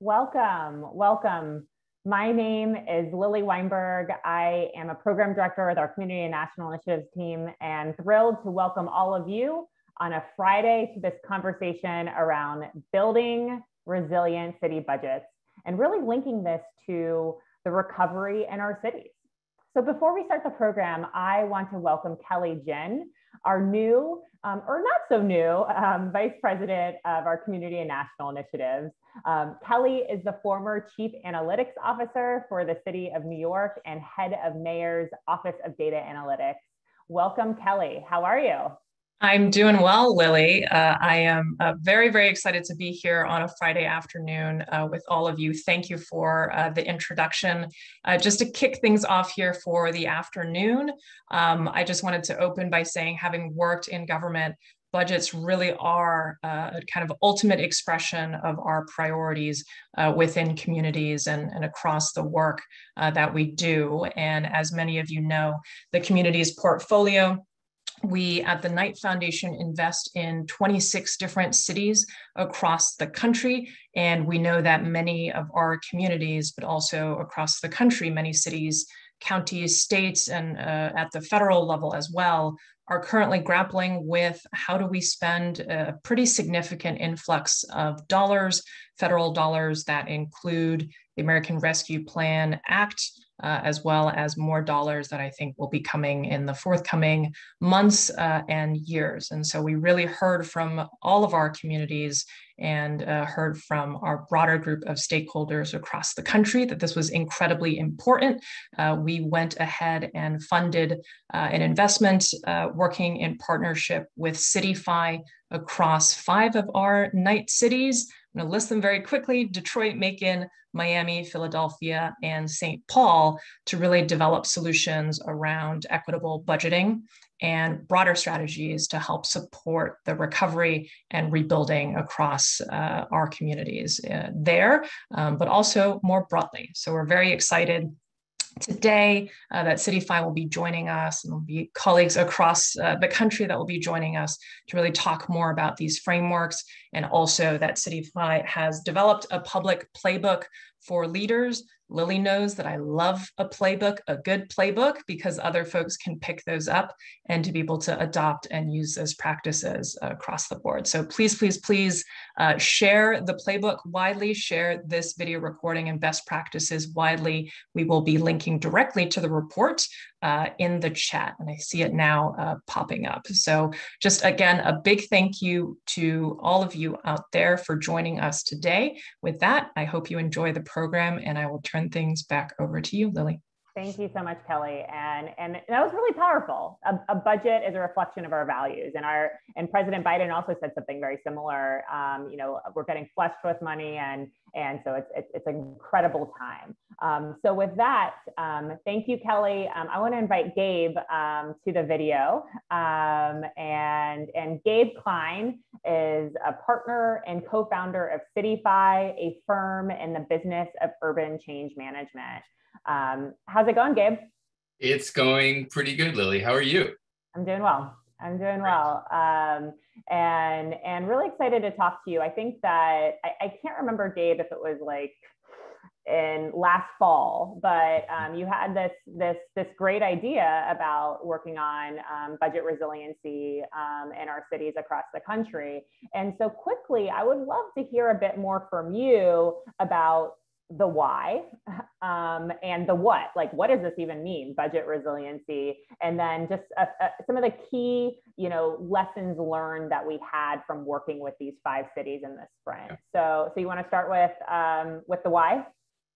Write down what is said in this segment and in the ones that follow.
Welcome, welcome. My name is Lilly Weinberg. I am a program director with our Community and National Initiatives team and thrilled to welcome all of you on a Friday to this conversation around building resilient city budgets and really linking this to the recovery in our cities. So before we start the program, I want to welcome Kelly Jin, our new, um, or not so new, um, Vice President of our Community and National Initiatives. Um, Kelly is the former Chief Analytics Officer for the City of New York and Head of Mayor's Office of Data Analytics. Welcome, Kelly. How are you? I'm doing well, Lilly. Uh, I am uh, very, very excited to be here on a Friday afternoon uh, with all of you. Thank you for uh, the introduction. Uh, just to kick things off here for the afternoon, um, I just wanted to open by saying, having worked in government, budgets really are uh, a kind of ultimate expression of our priorities within communities and, and across the work that we do. And as many of you know, the community's portfolio we at the Knight Foundation invest in 26 different cities across the country. And we know that many of our communities, but also across the country, many cities, counties, states, and uh, at the federal level as well, are currently grappling with how do we spend a pretty significant influx of dollars, federal dollars that include the American Rescue Plan Act, uh, as well as more dollars that I think will be coming in the forthcoming months uh, and years. And so we really heard from all of our communities and uh, heard from our broader group of stakeholders across the country that this was incredibly important. Uh, we went ahead and funded uh, an investment uh, working in partnership with CityFi across five of our Knight cities. I'm going to list them very quickly Detroit, Macon, Miami, Philadelphia, and St. Paul to really develop solutions around equitable budgeting and broader strategies to help support the recovery and rebuilding across uh, our communities uh, there, um, but also more broadly. So we're very excited today uh, that CityFi will be joining us and will be colleagues across uh, the country that will be joining us to really talk more about these frameworks and also that CityFi has developed a public playbook for leaders Lilly knows that I love a playbook, a good playbook, because other folks can pick those up and to be able to adopt and use those practices across the board. So please, please, please uh, share the playbook widely, share this video recording and best practices widely. We will be linking directly to the report uh, in the chat, and I see it now uh, popping up. So just again, a big thank you to all of you out there for joining us today. With that, I hope you enjoy the program and I will turn things back over to you, Lilly. Thank you so much, Kelly. And and that was really powerful. A, a, budget is a reflection of our values, and our and President Biden also said something very similar. Um, you know, we're getting flushed with money, and and so it's it's, it's an incredible time. Um, so with that, um, thank you, Kelly. Um, I want to invite Gabe um, to the video, um, and and Gabe Klein is a partner and co-founder of CityFi, a firm in the business of urban change management. Um, how's it going, Gabe? It's going pretty good, Lilly. How are you? I'm doing well. I'm doing well. Um, and and really excited to talk to you. I think that I, I can't remember, Gabe, if it was like in last fall, but um, you had this this this great idea about working on um, budget resiliency um, in our cities across the country. And so quickly, I would love to hear a bit more from you about the why um, and the what like what does this even mean budget resiliency? And then just uh, uh, some of the key you know lessons learned that we had from working with these five cities in this sprint so so you want to start with um, with the why?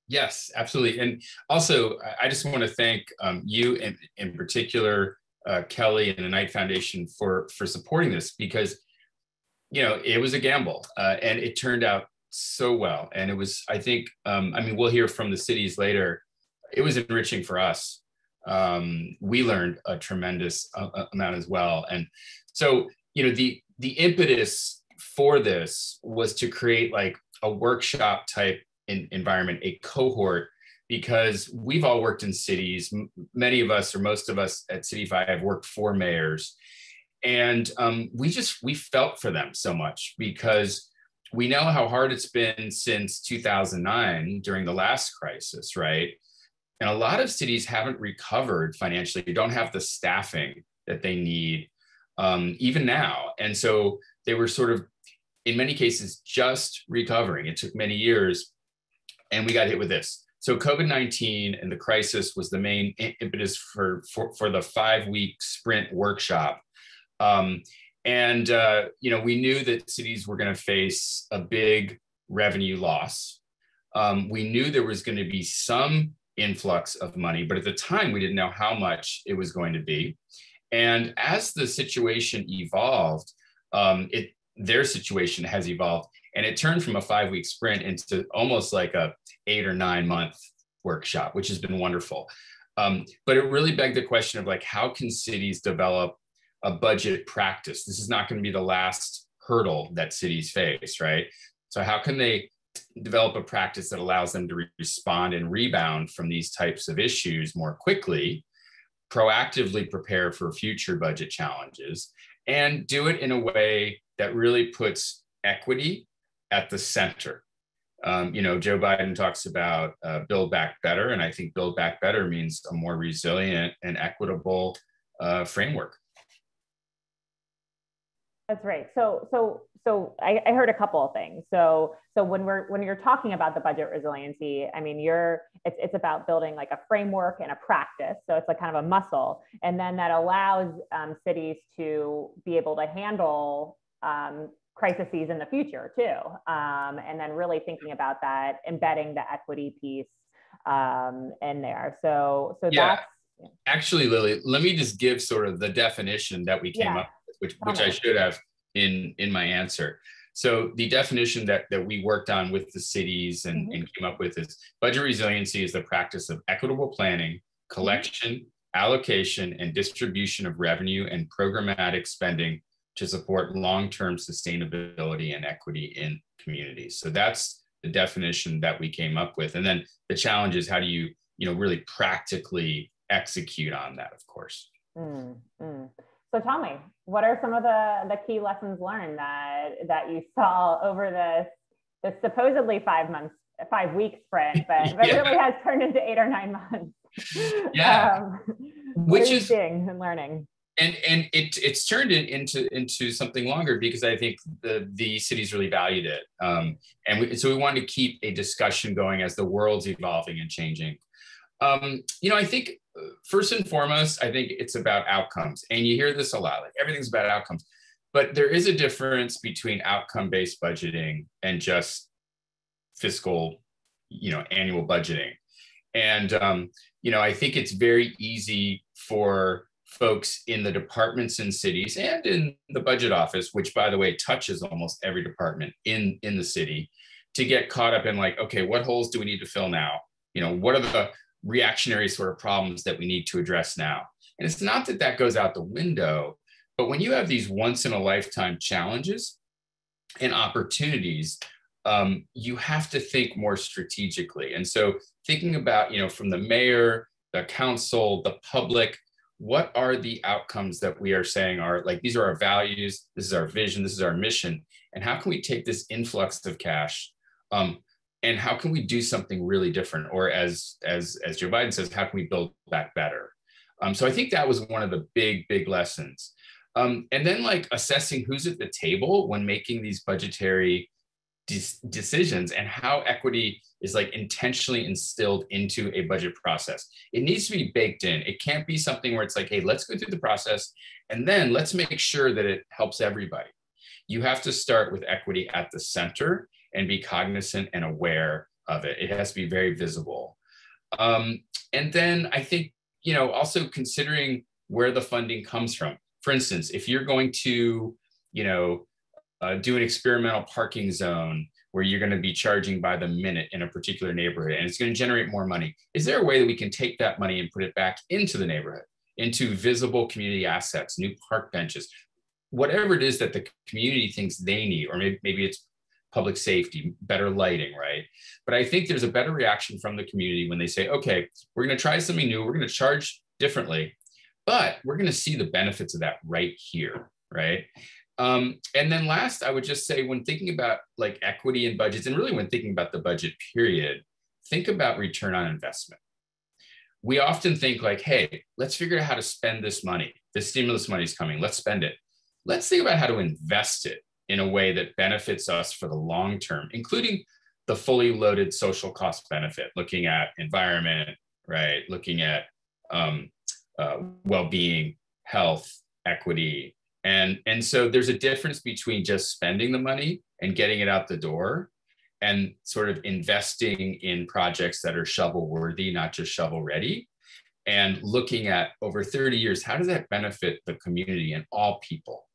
Yes absolutely. And also i just want to thank um, you in, in particular uh, kelly and the knight foundation for for supporting this because you know it was a gamble uh, and it turned out so well. And it was, I think, um, I mean, we'll hear from the cities later. It was enriching for us. Um, we learned a tremendous uh, uh, amount as well. And so, you know, the the impetus for this was to create like a workshop type in, environment, a cohort, because we've all worked in cities. M- many of us, or most of us at CityFi, have worked for mayors, and um, we just we felt for them so much because we know how hard it's been since 2009 during the last crisis, right? And a lot of cities haven't recovered financially, they don't have the staffing that they need um, even now. And so they were sort of, in many cases, just recovering. It took many years. And we got hit with this. So COVID 19 and the crisis was the main impetus for, for, for the five week sprint workshop. Um, and, uh, you know, we knew that cities were going to face a big revenue loss. Um, we knew there was going to be some influx of money, but at the time we didn't know how much it was going to be. And as the situation evolved, um, it their situation has evolved, and it turned from a five week sprint into almost like a eight or nine month workshop, which has been wonderful. Um, but it really begged the question of like, how can cities develop a budget practice? This is not going to be the last hurdle that cities face, right? So how can they develop a practice that allows them to re- respond and rebound from these types of issues more quickly, proactively prepare for future budget challenges, and do it in a way that really puts equity at the center. Um, you know, Joe Biden talks about uh, build back better, and I think build back better means a more resilient and equitable uh, framework. That's right. So, so, so I, I, heard a couple of things. So, so when we're when you're talking about the budget resiliency, I mean, you're it's it's about building like a framework and a practice. So it's like kind of a muscle, and then that allows um, cities to be able to handle um, crises in the future too. Um, and then really thinking about that, embedding the equity piece um, in there. So, so yeah. that's actually, Lilly. Let me just give sort of the definition that we came yeah. up which which I should have in in my answer. So the definition that that we worked on with the cities and, mm-hmm. and came up with is budget resiliency is the practice of equitable planning, mm-hmm. collection, mm-hmm. allocation, and distribution of revenue and programmatic spending to support long-term sustainability and equity in communities. So that's the definition that we came up with. And then the challenge is how do you, you know, really practically execute on that, of course. Mm, mm. So tell me, what are some of the, the key lessons learned that, that you saw over this, this supposedly five months, five week sprint, but, but yeah. really has turned into eight or nine months? Yeah. Um, Which is seeing and learning. And, and it, it's turned it into into something longer because I think the the cities really valued it, um, and we, so we wanted to keep a discussion going as the world's evolving and changing. Um, you know, I think first and foremost, I think it's about outcomes. And you hear this a lot like everything's about outcomes. But there is a difference between outcome based budgeting and just fiscal, you know, annual budgeting. And, um, you know, I think it's very easy for folks in the departments and cities and in the budget office, which by the way touches almost every department in, in the city, to get caught up in like, okay, what holes do we need to fill now? You know, what are the reactionary sort of problems that we need to address now. And it's not that that goes out the window, but when you have these once in a lifetime challenges and opportunities, um, you have to think more strategically. And so thinking about, you know, from the mayor, the council, the public, what are the outcomes that we are saying are like, these are our values, this is our vision, this is our mission, and how can we take this influx of cash um, and how can we do something really different? Or as as as joe biden says how can we build back better? Um, so i think that was one of the big big lessons. Um, and then like assessing who's at the table when making these budgetary de- decisions and how equity is like intentionally instilled into a budget process. It needs to be baked in. It can't be something where it's like hey let's go through the process and then let's make sure that it helps everybody. You have to start with equity at the center and be cognizant and aware of it. It has to be very visible. Um, and then I think, you know, also considering where the funding comes from. For instance, if you're going to, you know, uh, do an experimental parking zone where you're going to be charging by the minute in a particular neighborhood and it's going to generate more money, is there a way that we can take that money and put it back into the neighborhood, into visible community assets, new park benches, whatever it is that the community thinks they need, or maybe, maybe it's public safety, better lighting, right? But I think there's a better reaction from the community when they say, okay, we're going to try something new, we're going to charge differently, but we're going to see the benefits of that right here, right? Um, and then last, I would just say when thinking about like equity and budgets and really when thinking about the budget period, think about return on investment. We often think like, hey, let's figure out how to spend this money. The stimulus money is coming, let's spend it. Let's think about how to invest it in a way that benefits us for the long term, including the fully loaded social cost benefit, looking at environment, right? Looking at um, uh, well-being, health, equity, and and so there's a difference between just spending the money and getting it out the door, and sort of investing in projects that are shovel worthy, not just shovel ready, and looking at over 30 years, how does that benefit the community and all people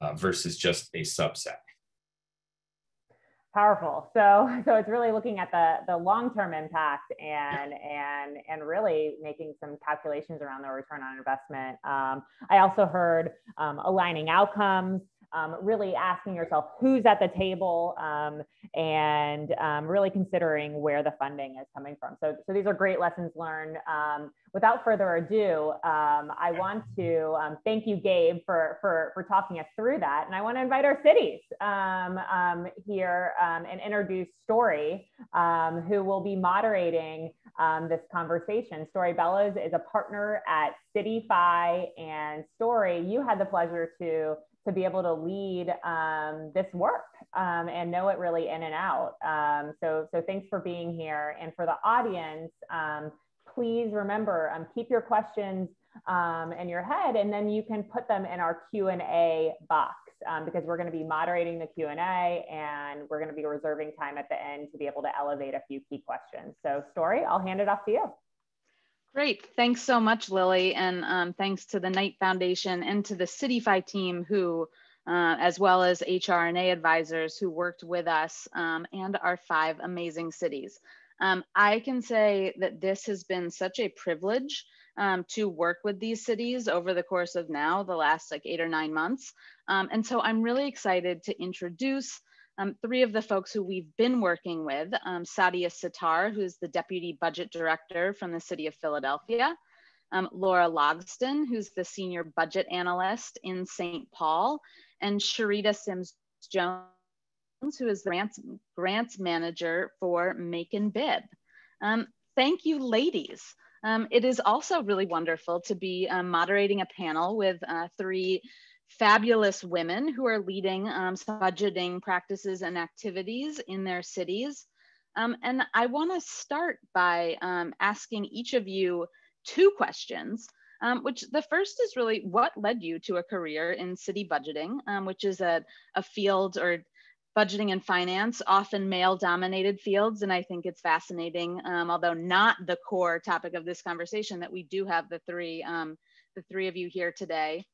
uh, versus just a subset? powerful. So so it's really looking at the the long-term impact and and and really making some calculations around the return on investment. Um, i also heard um, aligning outcomes um, really asking yourself who's at the table um, and um, really considering where the funding is coming from. So, so these are great lessons learned. Um, without further ado, um, I want to um, thank you, Gabe, for, for, for talking us through that. And I want to invite our cities here and introduce Story, who will be moderating this conversation. Story Bellows is a partner at CityFi and Story. You had the pleasure to to be able to lead um, this work um, and know it really in and out. Um, so, so thanks for being here. And for the audience, um, please remember, um, keep your questions um, in your head and then you can put them in our Q&A box because we're gonna be moderating the Q&A and we're gonna be reserving time at the end to be able to elevate a few key questions. So Story, I'll hand it off to you. Great. Thanks so much, Lilly. And um, thanks to the Knight Foundation and to the CityFi team who, uh, as well as HR&A advisors who worked with us um, and our five amazing cities. Um, I can say that this has been such a privilege um, to work with these cities over the course of now the last like eight or nine months. Um, and so I'm really excited to introduce um, three of the folks who we've been working with, um, Sadia Sattar, who's the Deputy Budget Director from the City of Philadelphia, um, Laura Logsdon, who's the Senior Budget Analyst in St. Paul, and Sherita Sims-Jones, who is the grants, grants Manager for Macon-Bibb. Um, thank you, ladies. Um, it is also really wonderful to be um, moderating a panel with uh, three fabulous women who are leading um, budgeting practices and activities in their cities. Um, and I want to start by um, asking each of you two questions, um, which the first is really what led you to a career in city budgeting, um, which is a, a field or budgeting and finance, often male dominated fields. And I think it's fascinating, um, although not the core topic of this conversation, that we do have the three, the three of you here today.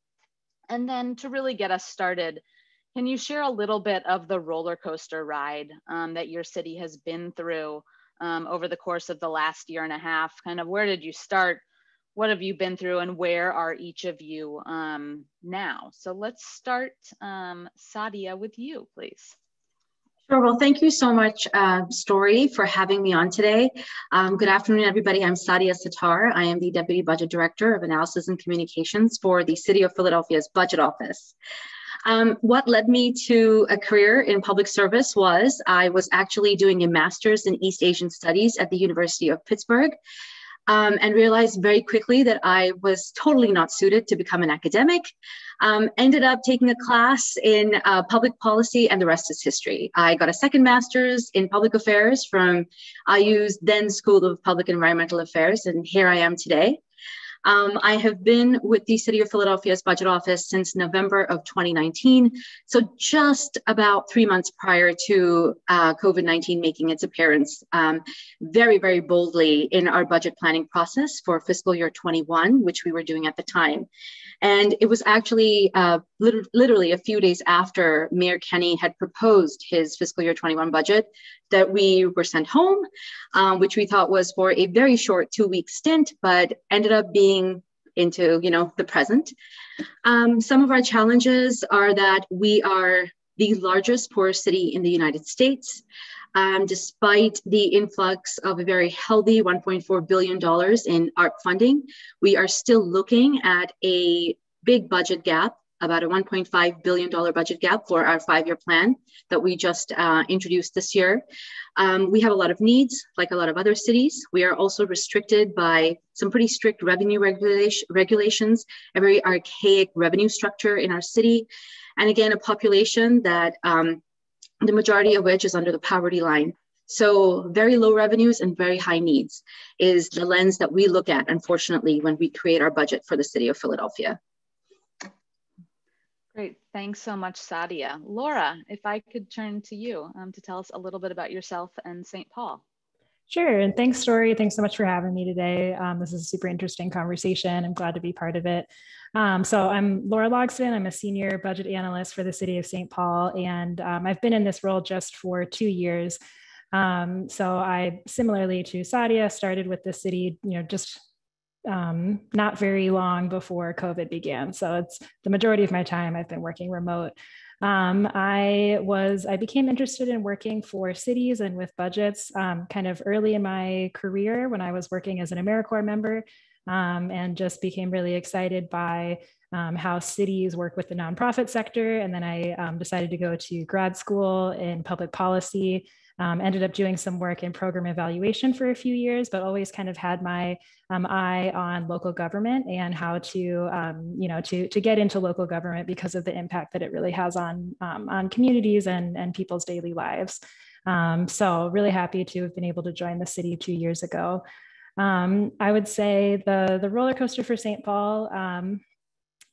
And then to really get us started, can you share a little bit of the roller coaster ride um, that your city has been through um, over the course of the last year and a half? Kind of where did you start? What have you been through and where are each of you um, now? So let's start, um, Sadia, with you, please. Sure. Well, thank you so much, uh, Story, for having me on today. Um, good afternoon, everybody. I'm Sadia Sattar. I am the Deputy Budget Director of Analysis and Communications for the City of Philadelphia's Budget Office. Um, what led me to a career in public service was I was actually doing a master's in East Asian Studies at the University of Pittsburgh um, and realized very quickly that I was totally not suited to become an academic. Um, ended up taking a class in uh, public policy, and the rest is history. I got a second master's in public affairs from IU's then School of Public Environmental Affairs, and here I am today. Um, I have been with the City of Philadelphia's budget office since November of 2019, so just about three months prior to uh, COVID 19 making its appearance, um, very, very boldly in our budget planning process for fiscal year 21, which we were doing at the time. And it was actually uh, lit- literally a few days after Mayor Kenney had proposed his fiscal year 21 budget that we were sent home, um, which we thought was for a very short two week stint, but ended up being into you know the present. Um, some of our challenges are that we are the largest poor city in the United States. Um, despite the influx of a very healthy $1.4 billion in ARP funding, we are still looking at a big budget gap about a $1.5 billion budget gap for our five-year plan that we just uh, introduced this year. Um, we have a lot of needs, like a lot of other cities. We are also restricted by some pretty strict revenue regulation, regulations, a very archaic revenue structure in our city, and again, a population that um, the majority of which is under the poverty line. So very low revenues and very high needs is the lens that we look at, unfortunately, when we create our budget for the city of Philadelphia. Great, thanks so much, Sadia. Laura, if I could turn to you um, to tell us a little bit about yourself and St. Paul. Sure, and thanks, Story. Thanks so much for having me today. Um, this is a super interesting conversation. I'm glad to be part of it. Um, so I'm Laura Logsdon. I'm a senior budget analyst for the city of St. Paul, and um, I've been in this role just for two years. Um, so I, similarly to Sadia, started with the city, you know, just um, not very long before COVID began. So it's the majority of my time I've been working remote. Um, I was, I became interested in working for cities and with budgets um, kind of early in my career when I was working as an AmeriCorps member um, and just became really excited by um, how cities work with the nonprofit sector. And then I um, decided to go to grad school in public policy um, ended up doing some work in program evaluation for a few years, but always kind of had my um, eye on local government and how to, um, you know, to, to get into local government because of the impact that it really has on, um, on communities and, and people's daily lives. Um, so really happy to have been able to join the city two years ago. Um, I would say the, the roller coaster for St. Paul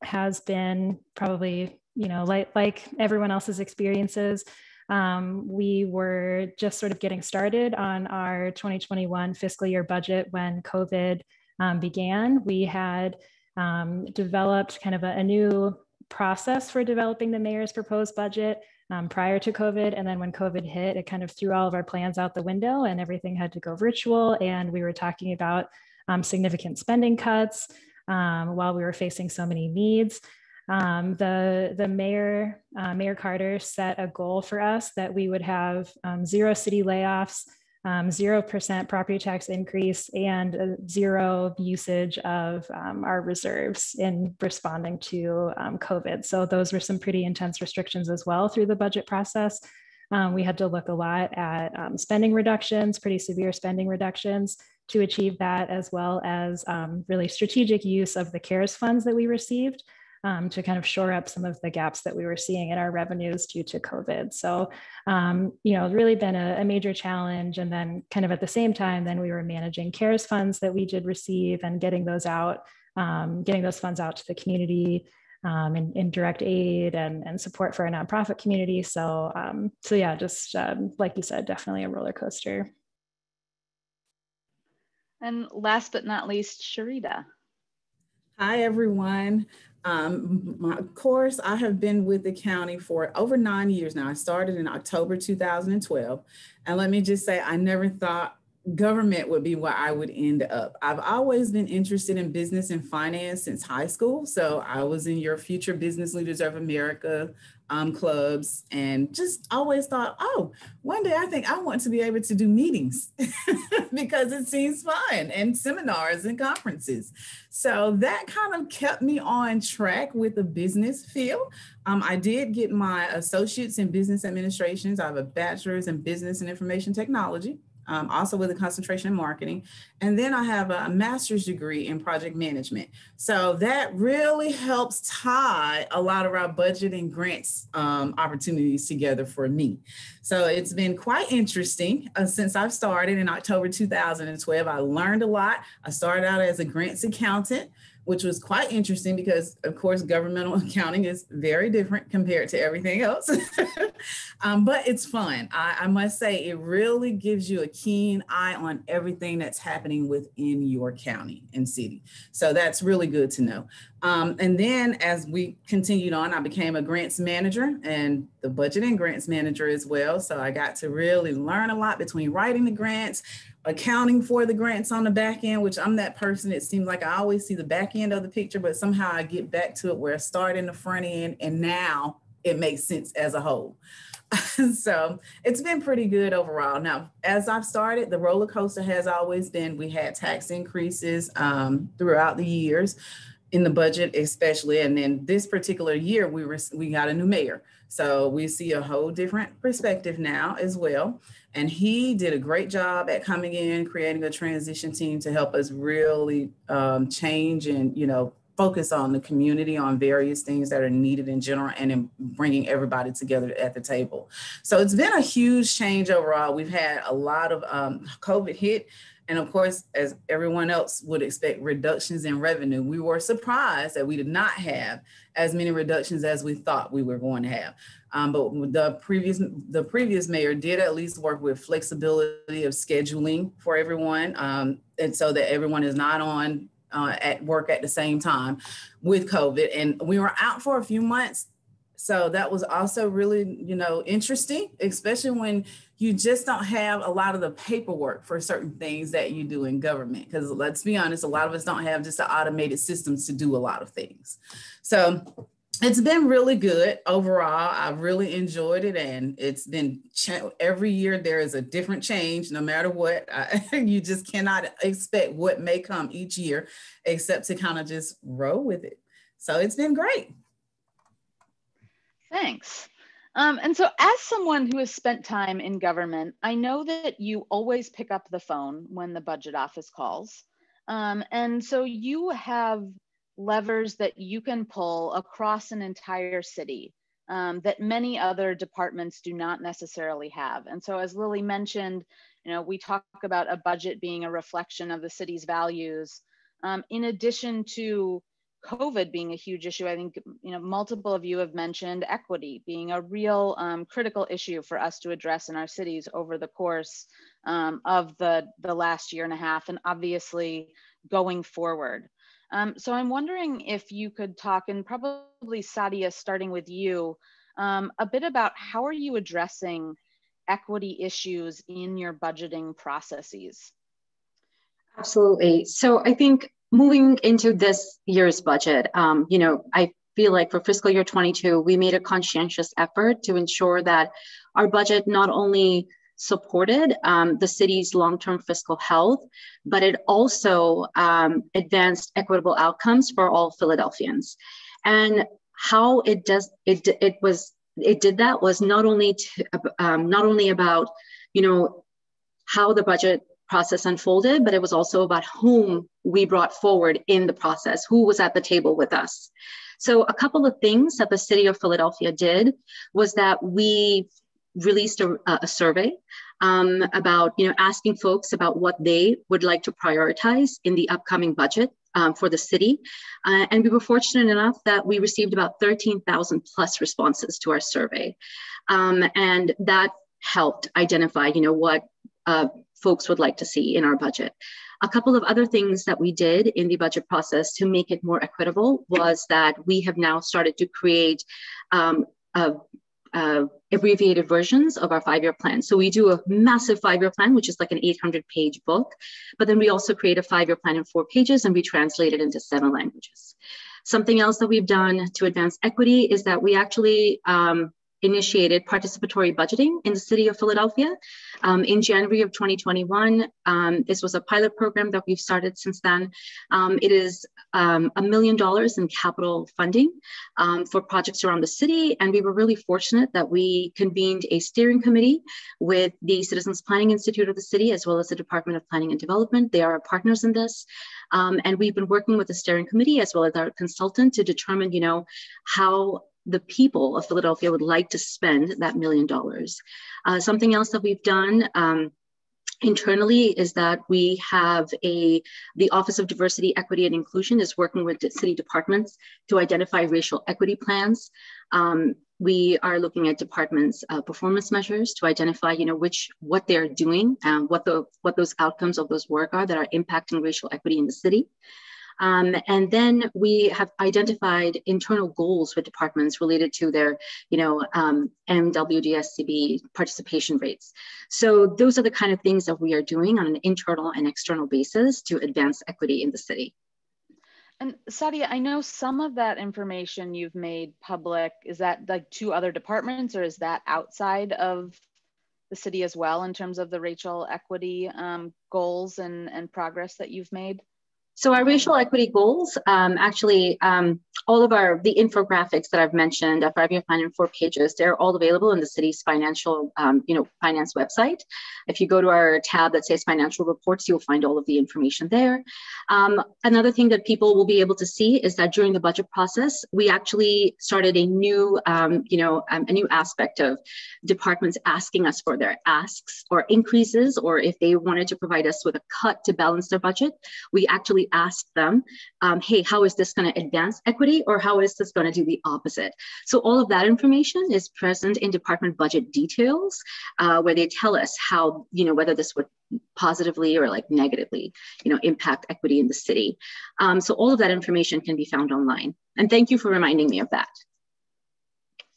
has been probably, you know, like, like everyone else's experiences, um, we were just sort of getting started on our 2021 fiscal year budget when COVID um, began. We had um, developed kind of a, a, new process for developing the mayor's proposed budget um, prior to COVID. And then when COVID hit, it kind of threw all of our plans out the window and everything had to go virtual. And we were talking about um, significant spending cuts um, while we were facing so many needs. Um, the the mayor uh, Mayor Carter set a goal for us that we would have um, zero city layoffs, um, zero percent property tax increase, and zero usage of um, our reserves in responding to um, COVID. So those were some pretty intense restrictions as well through the budget process. Um, we had to look a lot at spending reductions, pretty severe spending reductions to achieve that, as well as really strategic use of the CARES funds that we received um, to kind of shore up some of the gaps that we were seeing in our revenues due to COVID. So, um, you know, really been a, a, major challenge. And then, kind of at the same time, then we were managing CARES funds that we did receive and getting those out, um, getting those funds out to the community. Um, in, in, direct aid and, and support for our nonprofit community. So, um, so yeah, just um, like you said, definitely a roller coaster. And last but not least, Sherita. Hi, everyone. Um, my course, I have been with the county for over nine years now. I started in October 2012. And let me just say, I never thought government would be where I would end up. I've always been interested in business and finance since high school. So I was in your Future Business Leaders of America um, clubs and just always thought, oh, one day I think I want to be able to do meetings because it seems fun and seminars and conferences. So that kind of kept me on track with the business field. Um, I did get my associates in business administrations. I have a bachelor's in business and information technology um, also with a concentration in marketing. And then I have a master's degree in project management. So that really helps tie a lot of our budget and grants um, opportunities together for me. So it's been quite interesting uh, since I've started in October 2012. I learned a lot. I started out as a grants accountant which was quite interesting because, of course, governmental accounting is very different compared to everything else. um, but it's fun. I, I, must say, it really gives you a keen eye on everything that's happening within your county and city. So that's really good to know. Um, and then as we continued on, I became a grants manager and the budget and grants manager as well. So I got to really learn a lot between writing the grants, accounting for the grants on the back end, which I'm that person. It seems like I always see the back end of the picture, but somehow I get back to it where I start in the front end and now it makes sense as a whole. so it's been pretty good overall. Now, as I've started, the roller coaster has always been we had tax increases um, throughout the years in the budget, especially. And then this particular year, we were we got a new mayor, so we see a whole different perspective now as well. And he did a great job at coming in, creating a transition team to help us really um, change and you know focus on the community on various things that are needed in general and in bringing everybody together at the table. So it's been a huge change overall. We've had a lot of um, COVID hit. And of course, as everyone else would expect, reductions in revenue. We were surprised that we did not have as many reductions as we thought we were going to have. Um, but the previous the previous mayor did at least work with flexibility of scheduling for everyone, um, and so that everyone is not on uh, at work at the same time with COVID. And we were out for a few months. So that was also really, you know, interesting, especially when you just don't have a lot of the paperwork for certain things that you do in government. Because let's be honest, a lot of us don't have just the automated systems to do a lot of things. So it's been really good overall. I've really enjoyed it, and it's been ch- every year there is a different change. No matter what, I, you just cannot expect what may come each year, except to kind of just roll with it. So it's been great. Thanks. Um, and so, as someone who has spent time in government, I know that you always pick up the phone when the budget office calls. Um, and so, you have levers that you can pull across an entire city um, that many other departments do not necessarily have. And so as Lilly mentioned, you know, we talk about a budget being a reflection of the city's values. Um, in addition to COVID being a huge issue, I think, you know, multiple of you have mentioned equity being a real um, critical issue for us to address in our cities over the course um, of the, the last year and a half, and obviously going forward. Um, so I'm wondering if you could talk, and probably Sadia, starting with you, um, a bit about how are you addressing equity issues in your budgeting processes? Absolutely. So I think moving into this year's budget, um, you know, I feel like for fiscal year 22, we made a conscientious effort to ensure that our budget not only supported um, the city's long-term fiscal health, but it also um, advanced equitable outcomes for all Philadelphians. And how it does it it was it did that was not only to, um, not only about you know how the budget process unfolded, but it was also about whom we brought forward in the process, who was at the table with us. So a couple of things that the city of Philadelphia did was that we released a, a survey um, about you know asking folks about what they would like to prioritize in the upcoming budget um, for the city. Uh, and we were fortunate enough that we received about 13,000 plus responses to our survey. Um, and that helped identify, you know, what uh, folks would like to see in our budget. A couple of other things that we did in the budget process to make it more equitable was that we have now started to create um, a uh, abbreviated versions of our five-year plan. So we do a massive five-year plan, which is like an 800-page book, but then we also create a five-year plan in four pages and we translate it into seven languages. Something else that we've done to advance equity is that we actually um, initiated participatory budgeting in the city of Philadelphia. Um, in January of 2021, um, this was a pilot program that we've started since then. Um, it is um, a million dollars in capital funding um, for projects around the city. And we were really fortunate that we convened a steering committee with the Citizens Planning Institute of the city, as well as the Department of Planning and Development. They are our partners in this. Um, and we've been working with the steering committee as well as our consultant to determine, you know, how the people of Philadelphia would like to spend that million dollars. Uh, something else that we've done um, internally is that we have a the office of diversity equity and inclusion is working with city departments to identify racial equity plans um, we are looking at departments uh, performance measures to identify you know which what they're doing and what the what those outcomes of those work are that are impacting racial equity in the city um, and then we have identified internal goals with departments related to their, you know, um, MWDSCB participation rates. So those are the kind of things that we are doing on an internal and external basis to advance equity in the city. And Sadia, I know some of that information you've made public. Is that like two other departments or is that outside of the city as well in terms of the racial equity um, goals and, and progress that you've made? So our racial equity goals, um, actually, um, all of our the infographics that I've mentioned, a five-year plan in four pages, they're all available in the city's financial, um, you know, finance website. If you go to our tab that says financial reports, you'll find all of the information there. Um, another thing that people will be able to see is that during the budget process, we actually started a new, um, you know, um, a new aspect of departments asking us for their asks or increases, or if they wanted to provide us with a cut to balance their budget, we actually asked them, um, hey, how is this going to advance equity or how is this going to do the opposite? So all of that information is present in department budget details uh, where they tell us how, you know, whether this would positively or like negatively, you know, impact equity in the city. Um, so all of that information can be found online. And thank you for reminding me of that.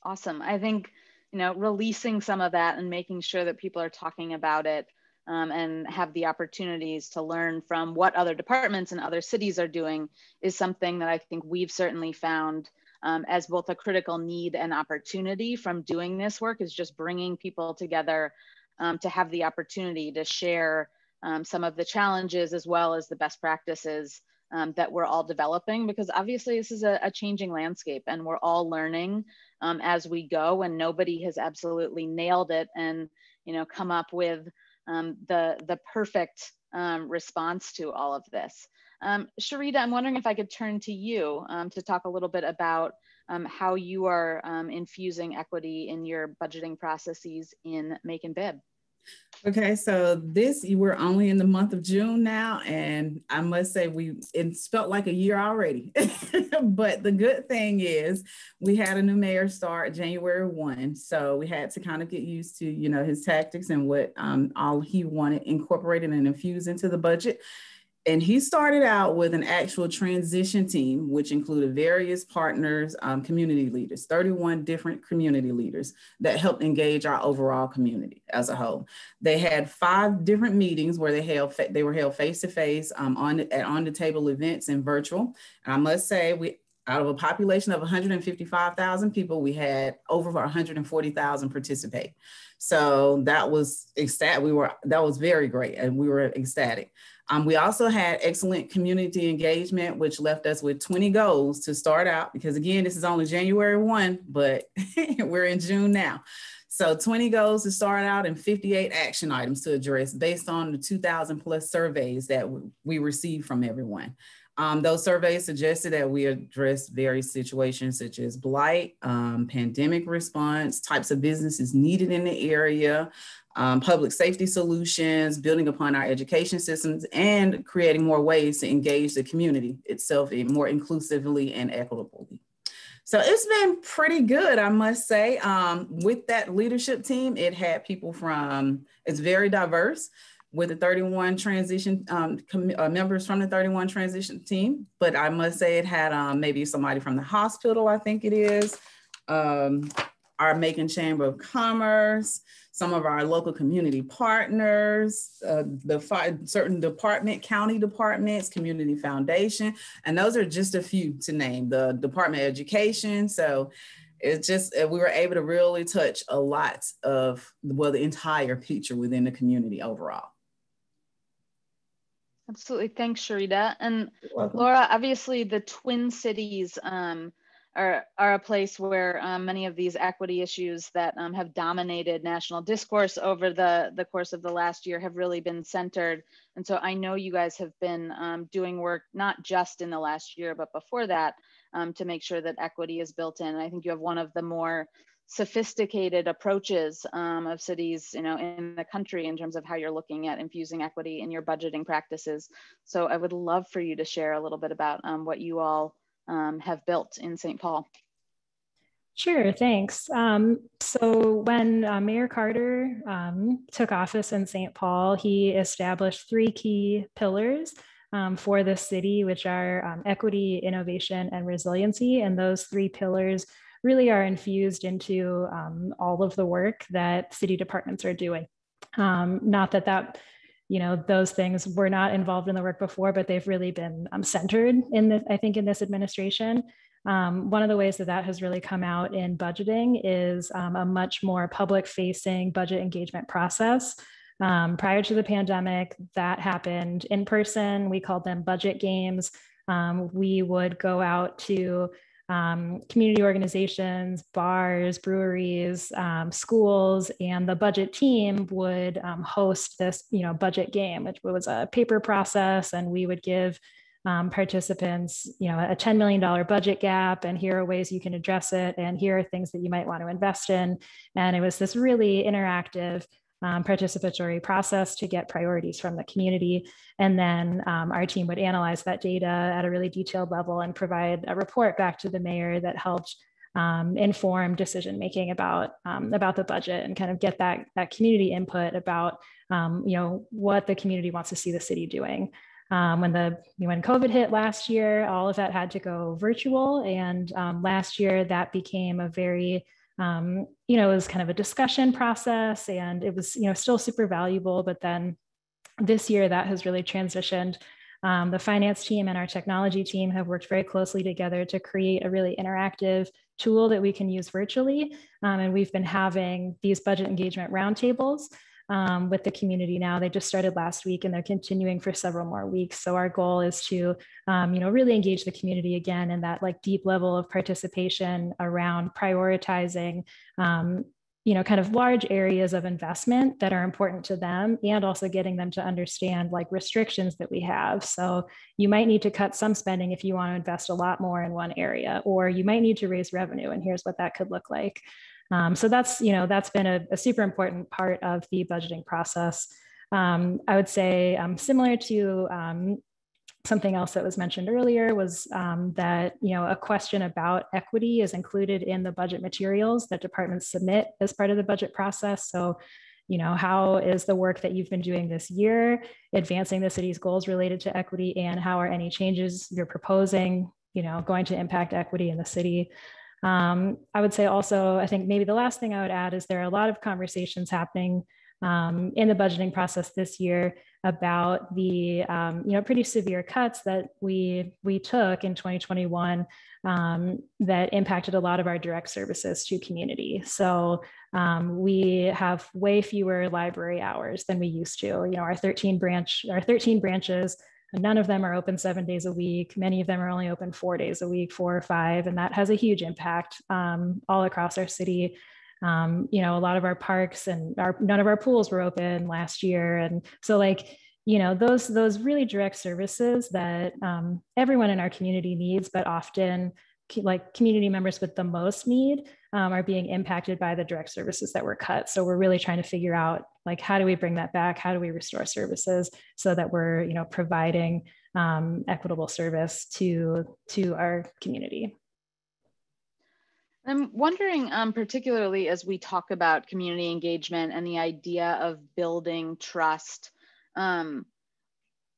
Awesome. I think, you know, releasing some of that and making sure that people are talking about it um, and have the opportunities to learn from what other departments and other cities are doing is something that I think we've certainly found um, as both a critical need and opportunity from doing this work is just bringing people together um, to have the opportunity to share um, some of the challenges as well as the best practices um, that we're all developing because obviously this is a, a changing landscape and we're all learning um, as we go and nobody has absolutely nailed it and you know come up with um, the, the perfect um, response to all of this. Um, Sherita, I'm wondering if I could turn to you um, to talk a little bit about um, how you are um, infusing equity in your budgeting processes in Macon-Bibb. Okay, so this we're only in the month of June now, and I must say we it's felt like a year already. but the good thing is we had a new mayor start January one, so we had to kind of get used to you know his tactics and what um, all he wanted incorporated and infused into the budget and he started out with an actual transition team, which included various partners, um, community leaders, 31 different community leaders that helped engage our overall community as a whole. They had five different meetings where they held they were held face to face on at on the table events and virtual. And I must say, we out of a population of 155,000 people, we had over 140,000 participate. So that was ecstatic. We were that was very great, and we were ecstatic. Um, we also had excellent community engagement, which left us with 20 goals to start out. Because again, this is only January 1, but we're in June now. So 20 goals to start out and 58 action items to address based on the 2000 plus surveys that we received from everyone. Um, those surveys suggested that we address various situations such as blight, um, pandemic response, types of businesses needed in the area, um, public safety solutions, building upon our education systems, and creating more ways to engage the community itself more inclusively and equitably. So it's been pretty good, I must say. Um, with that leadership team, it had people from, it's very diverse with the 31 transition um, uh, members from the 31 transition team, but I must say it had um, maybe somebody from the hospital, I think it is, um, our Macon Chamber of Commerce, some of our local community partners, uh, the five, certain department, county departments, community foundation, and those are just a few to name. The Department of Education. So it's just uh, we were able to really touch a lot of well the entire picture within the community overall. Absolutely. Thanks, Sherita. And Laura, obviously the Twin Cities um, are, are a place where um, many of these equity issues that um, have dominated national discourse over the, the course of the last year have really been centered. And so I know you guys have been um, doing work not just in the last year, but before that um, to make sure that equity is built in. And I think you have one of the more sophisticated approaches um, of cities you know in the country in terms of how you're looking at infusing equity in your budgeting practices so i would love for you to share a little bit about um, what you all um, have built in st paul Sure, thanks. Um, so when uh, Mayor Carter um, took office in St. Paul, he established three key pillars um, for the city, which are um, equity, innovation, and resiliency. And those three pillars really are infused into um, all of the work that city departments are doing. Not that that, you know, those things were not involved in the work before, but they've really been um, centered in this, I think, in this administration. Um, one of the ways that that has really come out in budgeting is um, a much more public facing budget engagement process Um, prior to the pandemic, that happened in person. We called them budget games. Um, we would go out to um, community organizations, bars, breweries, um, schools, and the budget team would um, host this, you know, budget game, which was a paper process, and we would give um, participants, you know, a $10 million budget gap, and here are ways you can address it, and here are things that you might want to invest in. And it was this really interactive um, participatory process to get priorities from the community. And then um, our team would analyze that data at a really detailed level and provide a report back to the mayor that helped um, inform decision making about um, about the budget and kind of get that that community input about um, you know what the community wants to see the city doing. Um, when the when COVID hit last year, all of that had to go virtual, and last year that became a very um, you know, it was kind of a discussion process and it was, you know, still super valuable. But then this year that has really transitioned. Um, the finance team and our technology team have worked very closely together to create a really interactive tool that we can use virtually. Um, and we've been having these budget engagement roundtables um, with the community now. They just started last week and they're continuing for several more weeks. So our goal is to, um, you know, really engage the community again in that like deep level of participation around prioritizing um, you know kind of large areas of investment that are important to them and also getting them to understand like restrictions that we have so you might need to cut some spending if you want to invest a lot more in one area or you might need to raise revenue and here's what that could look like um, so that's, you know, that's been a, a, super important part of the budgeting process. Um, I would say um, similar to um, something else that was mentioned earlier was um, that, you know, a question about equity is included in the budget materials that departments submit as part of the budget process. So you know how is the work that you've been doing this year advancing the city's goals related to equity and how are any changes you're proposing you know going to impact equity in the city um, I would say also, I think maybe the last thing I would add is there are a lot of conversations happening um, in the budgeting process this year about the um, you know pretty severe cuts that we we took in 2021 um, that impacted a lot of our direct services to community. So um, we have way fewer library hours than we used to. You know, our 13 branch our 13 branches None of them are open seven days a week. Many of them are only open four days a week, four or five, and that has a huge impact um, all across our city. Um, you know, a lot of our parks and our none of our pools were open last year, and so like you know those those really direct services that um, everyone in our community needs, but often like community members with the most need um, are being impacted by the direct services that were cut. So we're really trying to figure out like how do we bring that back? How do we restore services so that we're you know providing um, equitable service to to our community. I'm wondering, um, particularly as we talk about community engagement and the idea of building trust, um,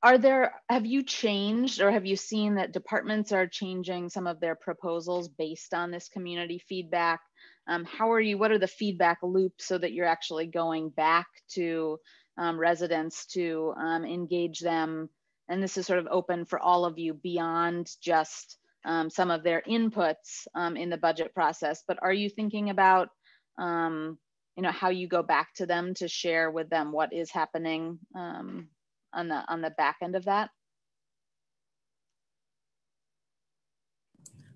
are there have you changed or have you seen that departments are changing some of their proposals based on this community feedback? Um, how are you what are the feedback loops so that you're actually going back to um, residents to um, engage them? And this is sort of open for all of you beyond just um, some of their inputs um, in the budget process. But are you thinking about um, you know how you go back to them to share with them what is happening on the on the back end of that?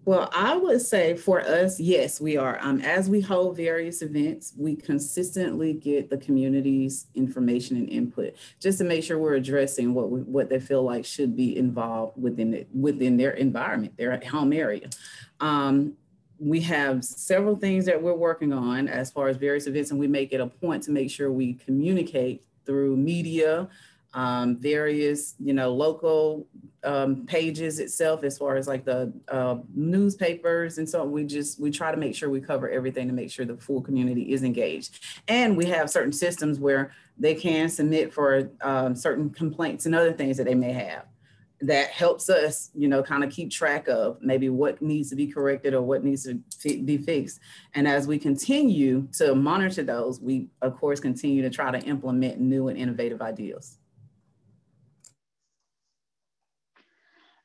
Well, I would say for us, yes, we are. Um, as we hold various events, we consistently get the community's information and input just to make sure we're addressing what we, what they feel like should be involved within it, within their environment, their home area. Um, we have several things that we're working on as far as various events, and we make it a point to make sure we communicate through media, um, various, you know, local um, pages itself, as far as like the uh, newspapers and so on. We just we try to make sure we cover everything to make sure the full community is engaged. And we have certain systems where they can submit for um, certain complaints and other things that they may have. That helps us, you know, kind of keep track of maybe what needs to be corrected or what needs to be fixed. And as we continue to monitor those, we of course continue to try to implement new and innovative ideas.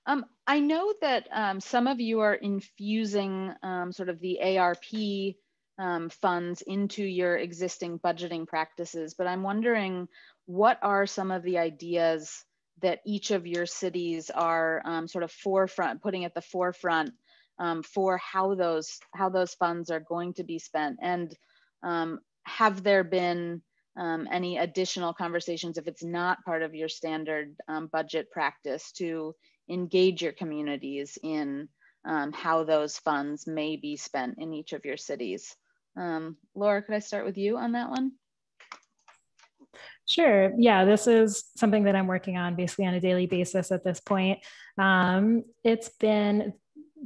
Um, I know that um, some of you are infusing um, sort of the ARP um, funds into your existing budgeting practices, but I'm wondering what are some of the ideas that each of your cities are um, sort of forefront, putting at the forefront um, for how those how those funds are going to be spent, and have there been um, any additional conversations if it's not part of your standard um, budget practice to engage your communities in um, how those funds may be spent in each of your cities. Um, Laura, could I start with you on that one? Sure. Yeah, this is something that I'm working on basically on a daily basis at this point. Um, it's been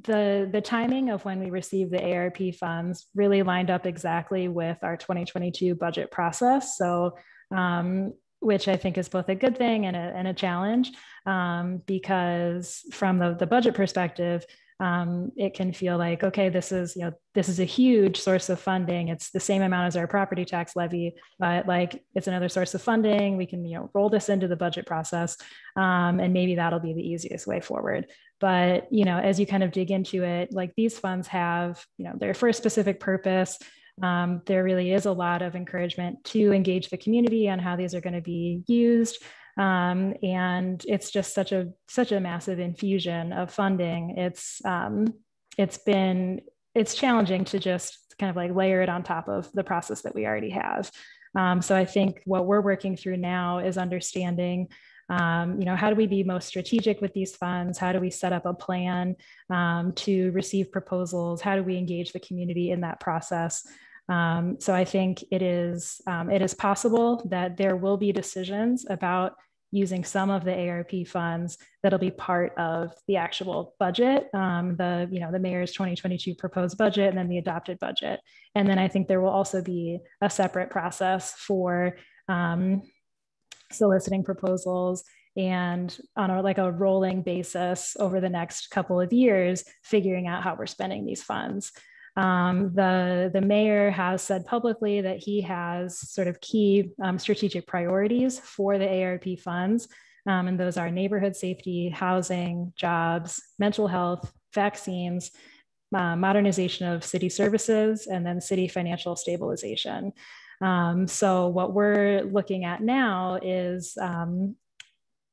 the the timing of when we received the ARP funds really lined up exactly with our 2022 budget process. So um, which I think is both a good thing and a, and a challenge um, because from the, the budget perspective, um, it can feel like okay this is you know this is a huge source of funding. It's the same amount as our property tax levy but like it's another source of funding. We can you know roll this into the budget process um, and maybe that'll be the easiest way forward. But you know as you kind of dig into it like these funds have you know they're for a specific purpose um, there really is a lot of encouragement to engage the community on how these are going to be used um, and it's just such a such a massive infusion of funding. It's um, it's been it's challenging to just kind of like layer it on top of the process that we already have. Um, so I think what we're working through now is understanding. Um, you know, how do we be most strategic with these funds? How do we set up a plan um, to receive proposals? How do we engage the community in that process? Um, so I think it is um, it is possible that there will be decisions about using some of the ARP funds that'll be part of the actual budget, um, the you know the mayor's 2022 proposed budget, and then the adopted budget. And then I think there will also be a separate process for um, soliciting proposals and on a like a rolling basis over the next couple of years, figuring out how we're spending these funds. Um, the, the mayor has said publicly that he has sort of key um, strategic priorities for the ARP funds. Um, and those are neighborhood safety, housing, jobs, mental health, vaccines, uh, modernization of city services, and then city financial stabilization. Um, so, what we're looking at now is um,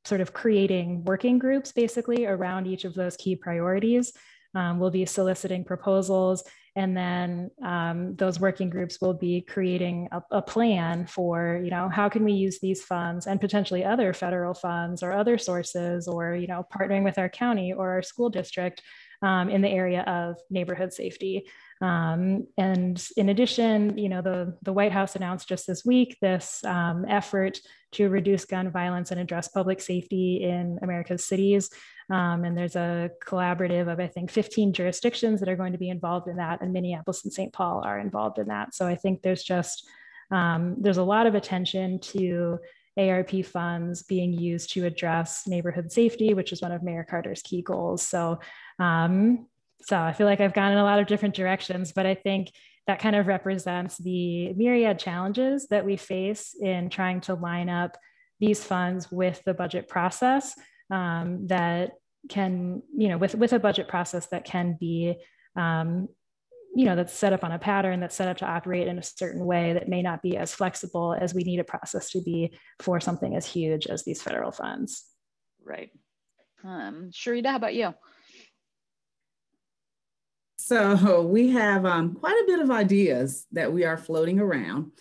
sort of creating working groups basically around each of those key priorities. Um, we'll be soliciting proposals and then um, those working groups will be creating a, a, plan for you know how can we use these funds and potentially other federal funds or other sources or you know partnering with our county or our school district um, in the area of neighborhood safety. Um, and in addition you know the, the white house announced just this week this um, effort to reduce gun violence and address public safety in america's cities um, and there's a collaborative of, I think, 15 jurisdictions that are going to be involved in that, and Minneapolis and St. Paul are involved in that. So I think there's just, um, there's a lot of attention to ARP funds being used to address neighborhood safety, which is one of Mayor Carter's key goals. So, um, so I feel like I've gone in a lot of different directions, but I think that kind of represents the myriad challenges that we face in trying to line up these funds with the budget process um, that can, you know, with, with a budget process that can be, um, you know, that's set up on a pattern that's set up to operate in a certain way that may not be as flexible as we need a process to be for something as huge as these federal funds. Right. Um, Sherita, how about you? So we have um, quite a bit of ideas that we are floating around.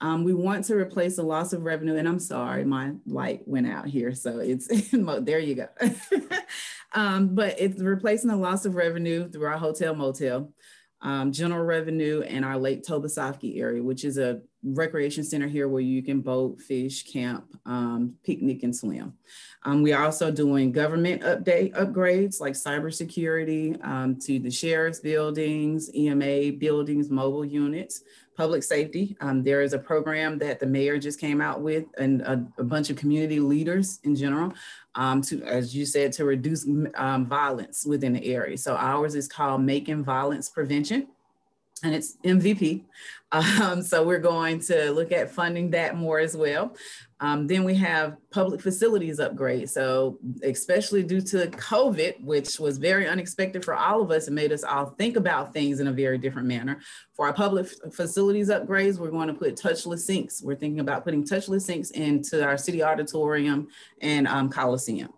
Um, we want to replace the loss of revenue, and I'm sorry, my light went out here, so it's there. You go. um, but it's replacing the loss of revenue through our hotel motel, um, general revenue, and our Lake Tobesofkee area, which is a recreation center here where you can boat, fish, camp, um, picnic, and swim. Um, we are also doing government update upgrades like cybersecurity um, to the sheriff's buildings, EMA buildings, mobile units, public safety. Um, there is a program that the mayor just came out with and a, a bunch of community leaders in general um, to, as you said, to reduce um, violence within the area. So ours is called Macon Violence Prevention. And it's MVP. Um, so we're going to look at funding that more as well. Um, then we have public facilities upgrade. So especially due to COVID, which was very unexpected for all of us and made us all think about things in a very different manner. For our public facilities upgrades, we're going to put touchless sinks. We're thinking about putting touchless sinks into our city auditorium and um, Coliseum.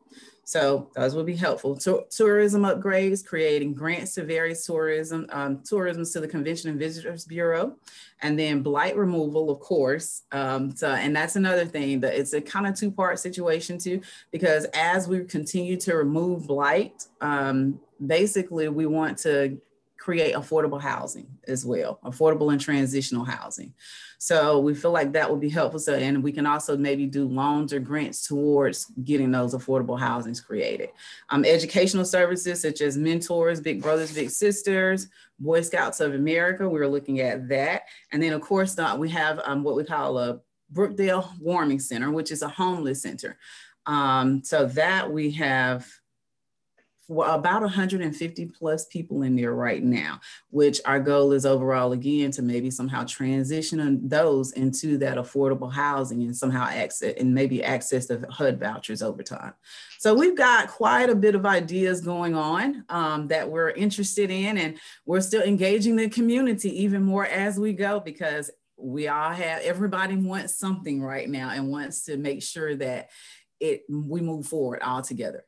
So those will be helpful. tourism upgrades, creating grants to various tourism, um, tourisms to the Convention and Visitors Bureau, and then blight removal, of course. Um, so, and that's another thing that it's a kind of two-part situation too, because as we continue to remove blight, um, basically we want to create affordable housing as well, affordable and transitional housing. So we feel like that would be helpful. So, and we can also maybe do loans or grants towards getting those affordable housings created. Um, educational services such as mentors, big brothers, big sisters, Boy Scouts of America, we're looking at that. And then of course, uh, we have um, what we call a Brookdale Warming Center, which is a homeless center. Um, so that we have about 150 plus people in there right now, which our goal is overall again to maybe somehow transition those into that affordable housing and somehow access and maybe access the HUD vouchers over time. So we've got quite a bit of ideas going on um, that we're interested in, and we're still engaging the community even more as we go because we all have everybody wants something right now and wants to make sure that it we move forward all together.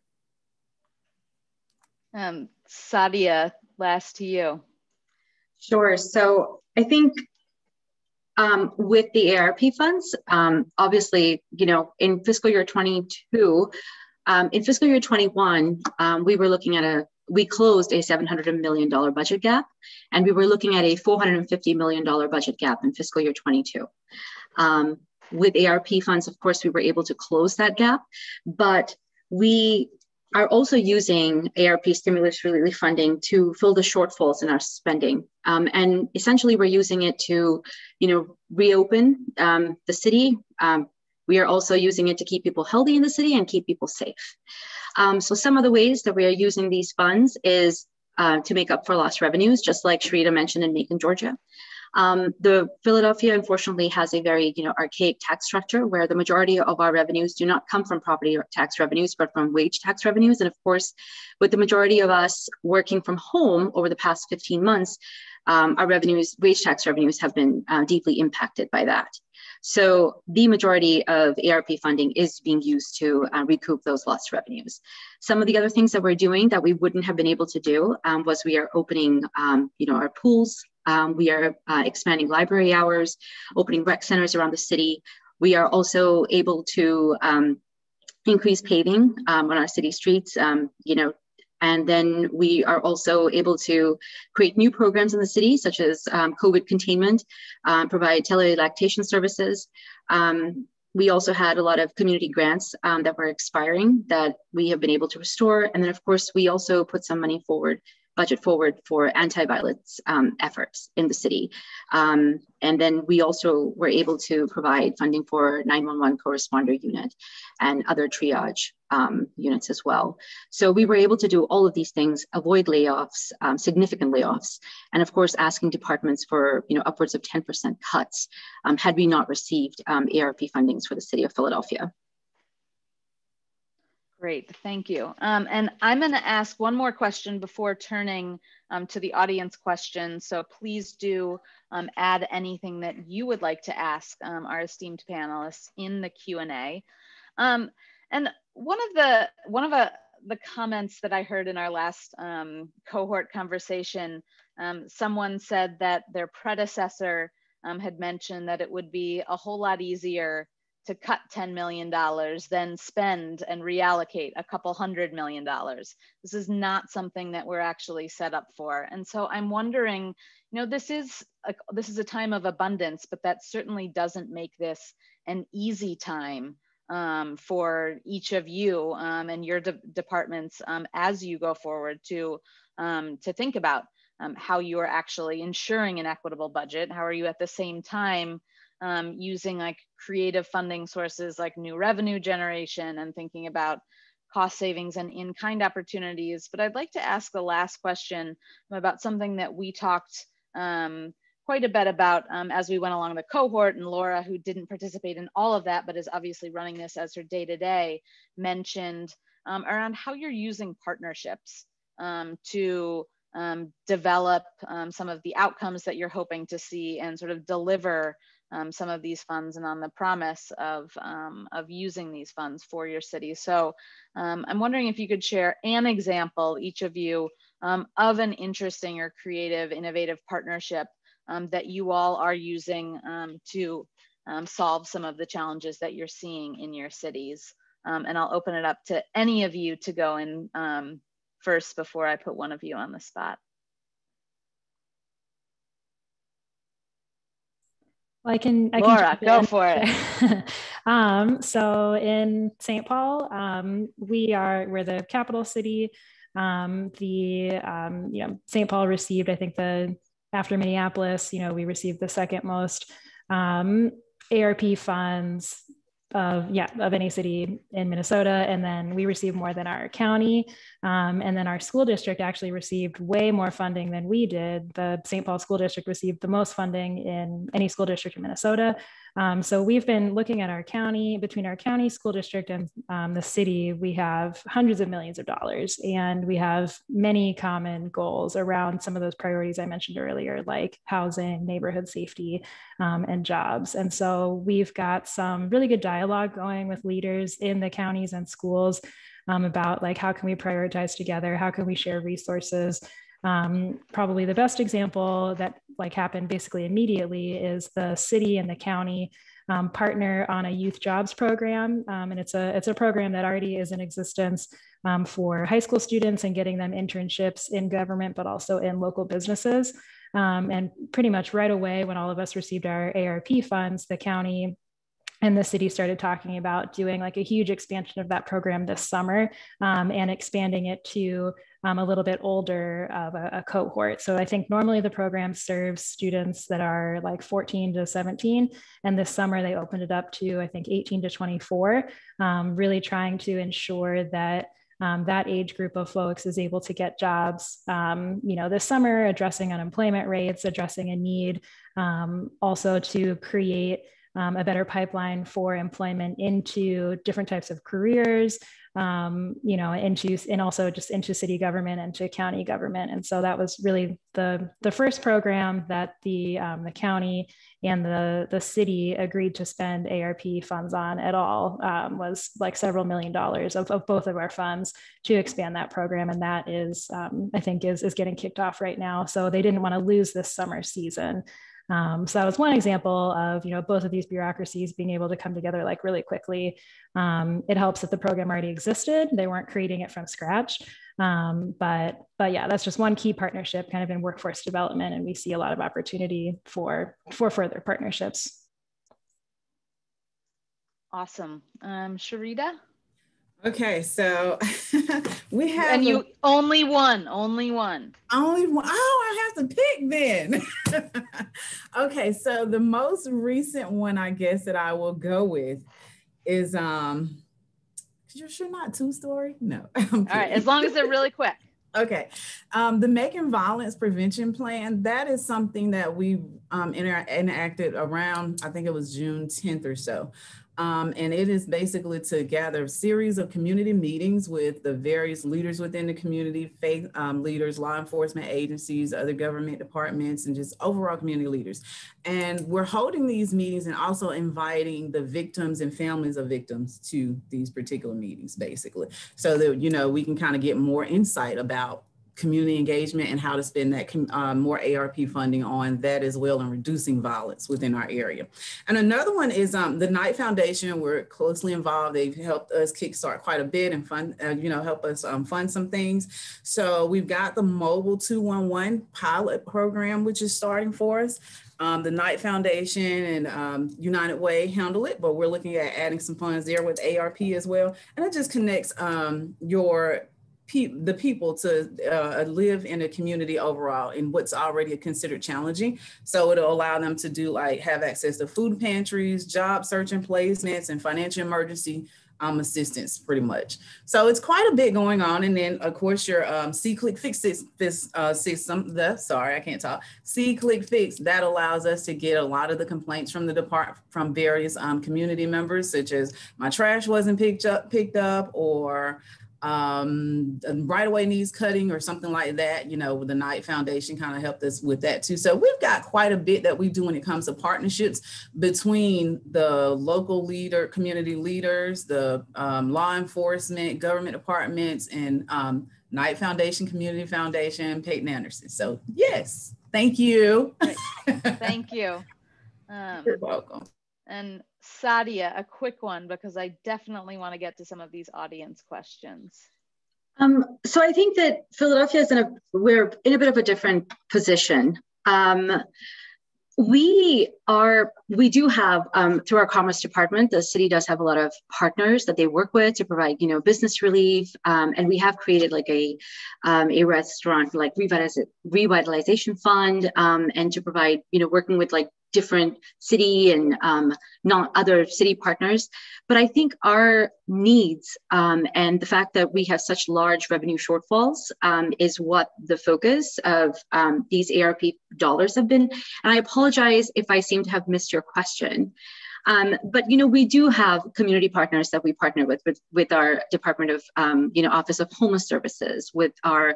Um, Sadia, last to you. Sure. So I think um, with the ARP funds, um, obviously, you know, in fiscal year 22, um, in fiscal year 21, um, we were looking at a, we closed a $700 million budget gap, and we were looking at a $450 million budget gap in fiscal year 22. Um, with ARP funds, of course, we were able to close that gap, but we are also using ARP stimulus relief funding to fill the shortfalls in our spending. Um, and essentially we're using it to, you know, reopen um, the city. Um, we are also using it to keep people healthy in the city and keep people safe. Um, so some of the ways that we are using these funds is uh, to make up for lost revenues, just like Sherita mentioned in Macon, Georgia. Um, the Philadelphia, unfortunately, has a very you know archaic tax structure where the majority of our revenues do not come from property tax revenues, but from wage tax revenues. And of course, with the majority of us working from home over the past 15 months, um, our revenues, wage tax revenues, have been uh, deeply impacted by that. So the majority of ARP funding is being used to uh, recoup those lost revenues. Some of the other things that we're doing that we wouldn't have been able to do um, was we are opening, um, you know, our pools, um, we are uh, expanding library hours, opening rec centers around the city. We are also able to um, increase paving um, on our city streets, um, you know, and then we are also able to create new programs in the city, such as um, COVID containment, um, provide tele-lactation services. we also had a lot of community grants that were expiring that we have been able to restore. And then of course, we also put some money forward budget forward for anti-violence um, efforts in the city. Um, and then we also were able to provide funding for 911 corresponder unit and other triage um, units as well. So we were able to do all of these things, avoid layoffs, um, significant layoffs, and of course asking departments for you know upwards of 10% cuts um, had we not received um, ARP fundings for the city of Philadelphia. Great, thank you. Um, and I'm going to ask one more question before turning um, to the audience questions. So please do um, add anything that you would like to ask um, our esteemed panelists in the Q&A. Um, and one of the one of a, uh, the comments that I heard in our last um, cohort conversation, someone said that their predecessor had mentioned that it would be a whole lot easier to cut $10 million then spend and reallocate a couple hundred million dollars. This is not something that we're actually set up for. And so I'm wondering, you know, this is a, this is a time of abundance, but that certainly doesn't make this an easy time um, for each of you um, and your de departments um, as you go forward to, um, to think about um, how you are actually ensuring an equitable budget. How are you at the same time um, using like creative funding sources like new revenue generation and thinking about cost savings and in-kind opportunities. But I'd like to ask the last question about something that we talked um, quite a bit about um, as we went along the cohort and Laura, who didn't participate in all of that, but is obviously running this as her day to day, mentioned um, around how you're using partnerships um, to um, develop um, some of the outcomes that you're hoping to see and sort of deliver um, some of these funds and on the promise of, of using these funds for your city. So I'm wondering if you could share an example, each of you, of an interesting or creative, innovative partnership um, that you all are using um, to um, solve some of the challenges that you're seeing in your cities. Um, and I'll open it up to any of you to go in um, first before I put one of you on the spot. Well, I can. I Laura, can go in. for it. um, so in St. Paul, um, we are we're the capital city. Um, the um, you know St. Paul received, I think, the after Minneapolis, you know, we received the second most um, ARP funds of yeah of any city in Minnesota, and then we received more than our county, um, and then our school district actually received way more funding than we did. The St. Paul School District received the most funding in any school district in Minnesota, um, so we've been looking at our county, between our county school district and um, the city, we have hundreds of millions of dollars. And we have many common goals around some of those priorities I mentioned earlier, like housing, neighborhood safety, um, and jobs. And so we've got some really good dialogue going with leaders in the counties and schools um, about like how can we prioritize together, how can we share resources, um, probably the best example that like happened basically immediately is the city and the county um, partner on a youth jobs program, um, and it's a it's a program that already is in existence um, for high school students and getting them internships in government, but also in local businesses. Um, and pretty much right away, when all of us received our ARP funds, the county and the city started talking about doing like a huge expansion of that program this summer um, and expanding it to um, a little bit older of a, a, cohort. So I think normally the program serves students that are like 14 to 17. And this summer they opened it up to, I think, 18 to 24, um, really trying to ensure that um, that age group of folks is able to get jobs, um, you know, this summer, addressing unemployment rates, addressing a need, um, also to create um, a better pipeline for employment into different types of careers, um, you know, into and also just into city government and to county government. And so that was really the the first program that the um, the county and the the city agreed to spend ARP funds on at all um, was like several million dollars of, of both of our funds to expand that program. And that is, um, I think, is is getting kicked off right now. So they didn't want to lose this summer season. Um, so that was one example of you know both of these bureaucracies being able to come together like really quickly. Um, it helps that the program already existed; they weren't creating it from scratch. Um, but but yeah, that's just one key partnership kind of in workforce development, and we see a lot of opportunity for for further partnerships. Awesome, um, Sherita. Okay, so we have and you a, only one, only one, only one. Oh, I have to pick then. okay, so the most recent one, I guess that I will go with is um. You're sure not two story? No. All right, as long as they're really quick. Okay. Um, the Macon Violence Prevention Plan, that is something that we um, inter- enacted around, I think it was June 10th or so. Um, and it is basically to gather a series of community meetings with the various leaders within the community, faith um, leaders, law enforcement agencies, other government departments, and just overall community leaders. And we're holding these meetings and also inviting the victims and families of victims to these particular meetings, basically, so that, you know, we can kind of get more insight about community engagement and how to spend that uh, more ARP funding on that as well and reducing violence within our area. And another one is um, the Knight Foundation. We're closely involved. They've helped us kickstart quite a bit and fund, uh, you know, help us um, fund some things. So we've got the Mobile 211 pilot program, which is starting for us. Um, the Knight Foundation and um, United Way handle it, but we're looking at adding some funds there with ARP as well. And it just connects um, your pe- the people to uh, live in a community overall in what's already considered challenging. So it'll allow them to do like have access to food pantries, job search and placements, and financial emergency um, assistance pretty much. So it's quite a bit going on. And then of course your um, SeeClickFix this, uh, system, the, sorry, I can't talk, SeeClickFix, that allows us to get a lot of the complaints from the department, from various um, community members, such as my trash wasn't picked up, picked up or um, right away needs cutting or something like that, you know, the Knight Foundation kind of helped us with that too. So we've got quite a bit that we do when it comes to partnerships between the local leader, community leaders, the um, law enforcement, government departments, and um, Knight Foundation, Community Foundation, Peyton Anderson. So yes, thank you. thank you. Um, You're welcome. And Sadia, a quick one because I definitely want to get to some of these audience questions. Um, so I think that Philadelphia is in a we're in a bit of a different position. Um, we are we do have um, through our commerce department the city does have a lot of partners that they work with to provide you know business relief um, and we have created like a um, a restaurant like revitalization fund um, and to provide you know working with like different city and um, not other city partners. But I think our needs um, and the fact that we have such large revenue shortfalls is what the focus of these ARP dollars have been. And I apologize if I seem to have missed your question. Um, but you know, we do have community partners that we partner with, with, with our Department of, um, you know, Office of Homeless Services, with our,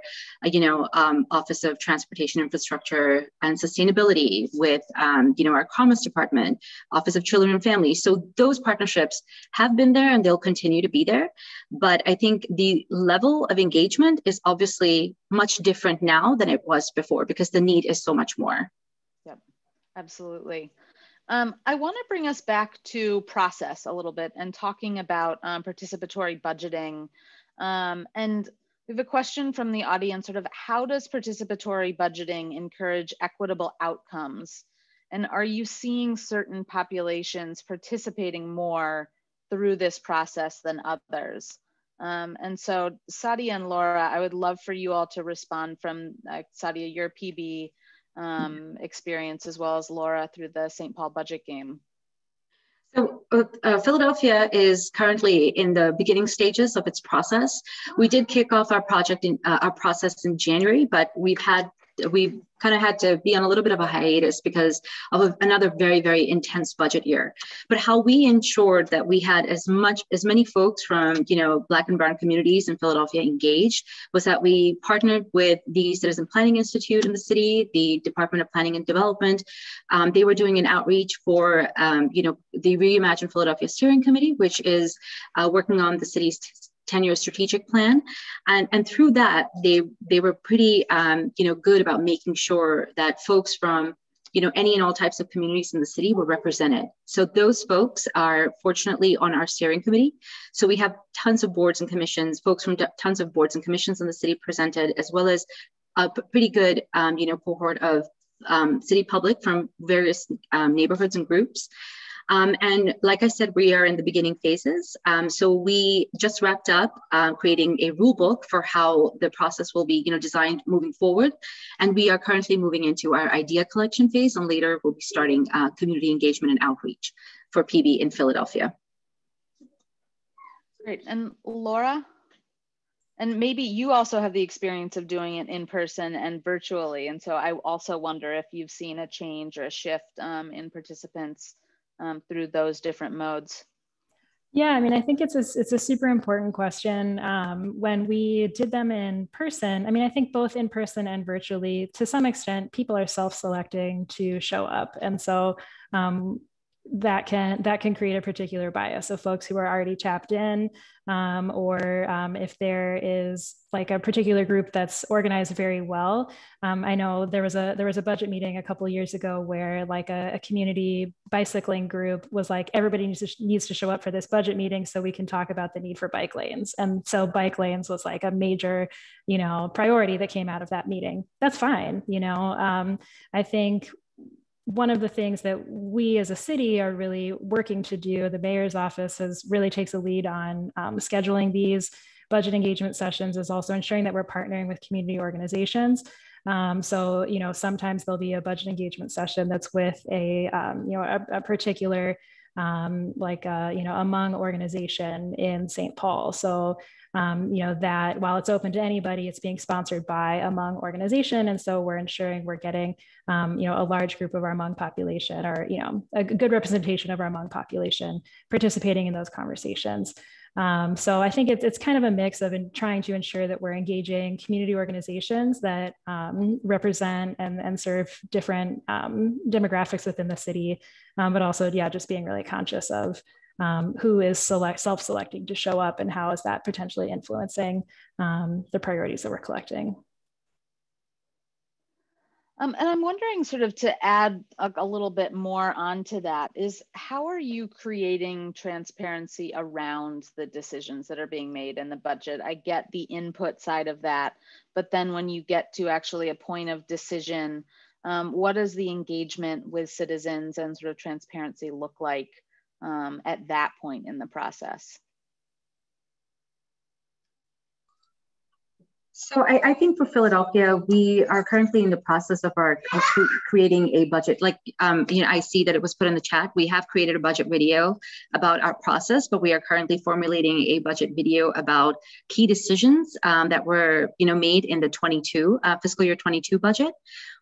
uh, you know, um, Office of Transportation Infrastructure and Sustainability, with, um, you know, our Commerce Department, Office of Children and Families. So those partnerships have been there and they'll continue to be there. But I think the level of engagement is obviously much different now than it was before because the need is so much more. Absolutely. Um, I want to bring us back to process a little bit and talking about um, participatory budgeting. Um, and we have a question from the audience, sort of how does participatory budgeting encourage equitable outcomes? And are you seeing certain populations participating more through this process than others? Um, and so Sadia and Laura, I would love for you all to respond from uh, Sadia, your PB, um, experience as well as Laura through the St. Paul budget game? So uh, uh, Philadelphia is currently in the beginning stages of its process. We did kick off our project in uh, our process in January, but we've had we've kind of had to be on a little bit of a hiatus because of another very very intense budget year. But how we ensured that we had as much as many folks from you know black and brown communities in philadelphia engaged was that we partnered with the citizen planning institute in the city the department of planning and development. Um, they were doing an outreach for um, you know the reimagine philadelphia steering committee which is uh, working on the city's 10 year strategic plan. And and through that they they were pretty um, you know good about making sure that folks from you know any and all types of communities in the city were represented. So those folks are fortunately on our steering committee. So we have tons of boards and commissions folks from tons of boards and commissions in the city presented as well as a pretty good um, you know cohort of um, city public from various um, neighborhoods and groups um, and like I said, we are in the beginning phases. Um, so we just wrapped up uh, creating a rule book for how the process will be you know, designed moving forward. And we are currently moving into our idea collection phase and later we'll be starting uh, community engagement and outreach for PB in Philadelphia. Great. And Laura? And maybe you also have the experience of doing it in person and virtually. And so I also wonder if you've seen a change or a shift um, in participants um, through those different modes? Yeah, I mean, I think it's a, it's a super important question. Um, when we did them in person, I mean, I think both in person and virtually, to some extent, people are self-selecting to show up, and so um, that can that can create a particular bias. Of folks who are already tapped in um, or um, if there is like a particular group that's organized very well um, i know there was a there was a budget meeting a couple years ago where like a, a, community bicycling group was like everybody needs to, needs to show up for this budget meeting so we can talk about the need for bike lanes. And so bike lanes was like a major you know priority that came out of that meeting. That's fine you know um, i think one of the things that we as a city are really working to do, the mayor's office has really takes a lead on um, scheduling these budget engagement sessions is also ensuring that we're partnering with community organizations. Um, so, you know, sometimes there'll be a budget engagement session that's with a, um, you know, a, a particular um, like a, you know Hmong organization in St. Paul. So um, you know that while it's open to anybody, it's being sponsored by a Hmong organization, and so we're ensuring we're getting um, you know a large group of our Hmong population, or you know a good representation of our Hmong population participating in those conversations. Um, so I think it's, it's kind of a mix of trying to ensure that we're engaging community organizations that um, represent and, and serve different um, demographics within the city, um, but also, yeah, just being really conscious of um, who is select self-selecting to show up and how is that potentially influencing um, the priorities that we're collecting. Um, and I'm wondering, sort of, to add a, a, little bit more onto that, is how are you creating transparency around the decisions that are being made in the budget? I get the input side of that, but then when you get to actually a point of decision, um, what does the engagement with citizens and sort of transparency look like um, at that point in the process? So I, I, think for Philadelphia, we are currently in the process of our creating a budget. Like, um, you know, I see that it was put in the chat. We have created a budget video about our process, but we are currently formulating a budget video about key decisions um, that were, you know, made in the 22 uh, fiscal year 22 budget.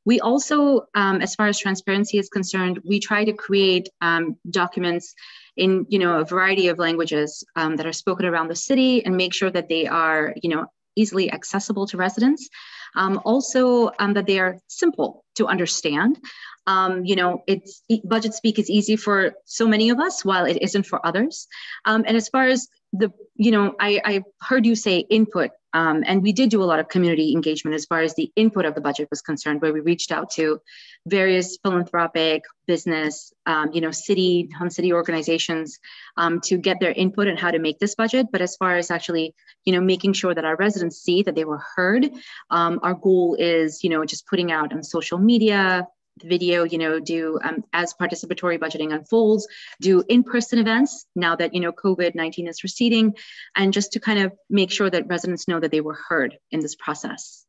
We also, um, as far as transparency is concerned, we try to create um, documents in you know a variety of languages um, that are spoken around the city and make sure that they are you know easily accessible to residents. Um, also, um, that they are simple to understand. Um, you know, it's budget speak is easy for so many of us, while it isn't for others. Um, and as far as the, you know, I, I heard you say input um, and we did do a lot of community engagement as far as the input of the budget was concerned, where we reached out to various philanthropic, business, um, you know, city, home city organizations um, to get their input on how to make this budget. But as far as actually, you know, making sure that our residents see that they were heard, um, our goal is, you know, just putting out on social media, video, you know, do um, as participatory budgeting unfolds, do in-person events now that, you know, COVID-19 is receding, and just to kind of make sure that residents know that they were heard in this process.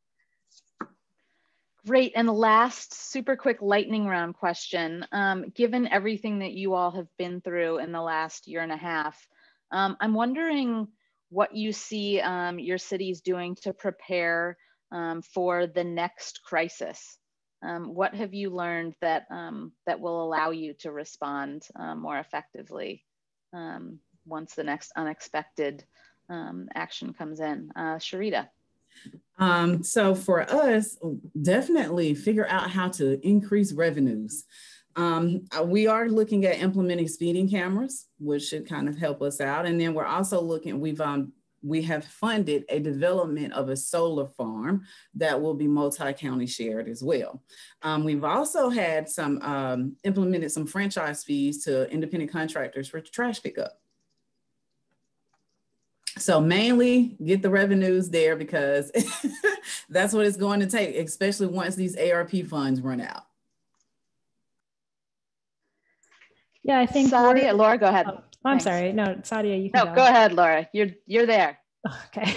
Great, and last super quick lightning round question. Um, given everything that you all have been through in the last year and a half, um, I'm wondering what you see um, your cities doing to prepare um, for the next crisis. Um, what have you learned that um, that will allow you to respond um, more effectively um, once the next unexpected um, action comes in? Uh, Sherita. Um, so for us, definitely figure out how to increase revenues. Uh, we are looking at implementing speeding cameras, which should kind of help us out. And then we're also looking, we've um, we have funded a development of a solar farm that will be multi-county shared as well. Um, we've also had some um, implemented some franchise fees to independent contractors for trash pickup. So mainly get the revenues there because that's what it's going to take, especially once these ARP funds run out. Yeah, I think Sadia, Laura, go ahead. Oh, I'm sorry. No, Sadia, you can. No, go. go ahead, Laura. You're you're there. Okay.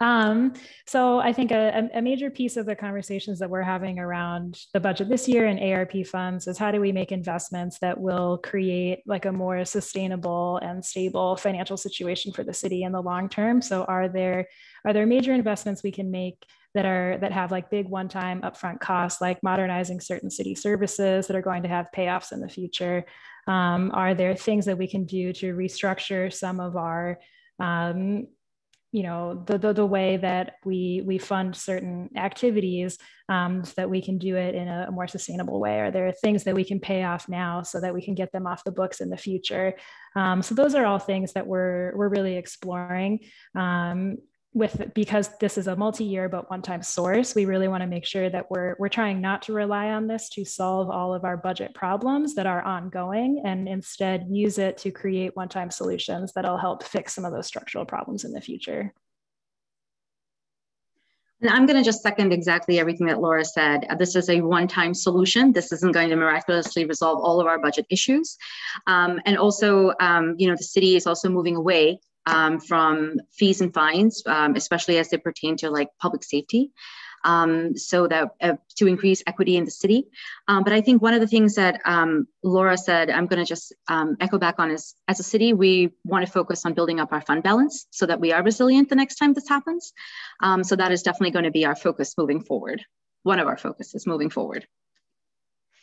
Um, so I think a, a, major piece of the conversations that we're having around the budget this year and ARP funds is how do we make investments that will create like a more sustainable and stable financial situation for the city in the long term. So are there are there major investments we can make that are that have like big one-time upfront costs like modernizing certain city services that are going to have payoffs in the future um, are there things that we can do to restructure some of our um, you know the, the, the way that we we fund certain activities um, so that we can do it in a, a, more sustainable way? Are there things that we can pay off now so that we can get them off the books in the future? Um, so those are all things that we're we're really exploring. Um, with because this is a multi-year but one-time source we really want to make sure that we're we're trying not to rely on this to solve all of our budget problems that are ongoing and instead use it to create one-time solutions that'll help fix some of those structural problems in the future and I'm going to just second exactly everything that Laura said. This is a one-time solution. This isn't going to miraculously resolve all of our budget issues. Um, and also, um, you know, the city is also moving away um, from fees and fines, um, especially as they pertain to like public safety. um, so that uh, to increase equity in the city. Um, but I think one of the things that um, Laura said, I'm going to just um, echo back on is as a city, we want to focus on building up our fund balance so that we are resilient the next time this happens. So that is definitely going to be our focus moving forward. One of our focuses moving forward.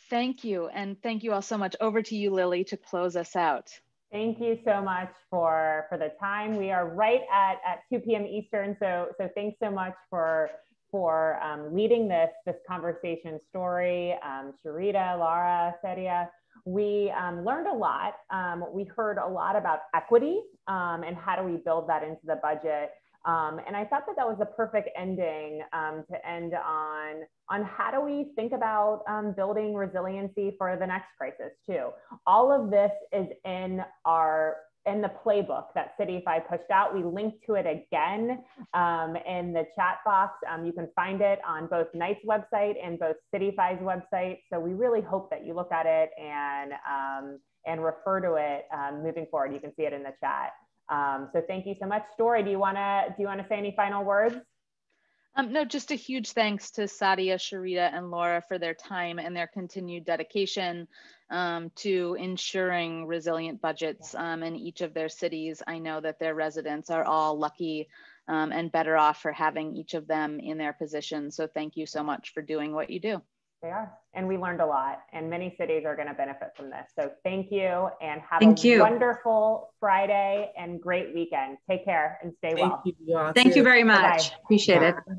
Thank you. And thank you all so much. Over to you, Lilly, to close us out. Thank you so much for, for the time. We are right at, at 2 p.m. Eastern. So, so thanks so much for, for um, leading this, this conversation story. Um, Sherita, Laura, Sadia, we um, learned a lot. Um, we heard a lot about equity um, and how do we build that into the budget. Um, and I thought that that was a perfect ending um, to end on, on how do we think about um, building resiliency for the next crisis too. All of this is in our in the playbook that Cityfi pushed out. We linked to it again um, in the chat box. Um, you can find it on both Knight's website and both Cityfi's website. So we really hope that you look at it and, um, and refer to it moving forward. You can see it in the chat. Um, so thank you so much. Story, do you want to do you want to say any final words? Um, no, just a huge thanks to Sadia, Sherita, and Laura for their time and their continued dedication um, to ensuring resilient budgets um, in each of their cities. I know that their residents are all lucky um, and better off for having each of them in their position. So thank you so much for doing what you do. They are. And we learned a lot, and many cities are going to benefit from this. So thank you and have thank a you. wonderful Friday and great weekend. Take care and stay thank well. You, thank you very much. Bye -bye. Appreciate yeah. it.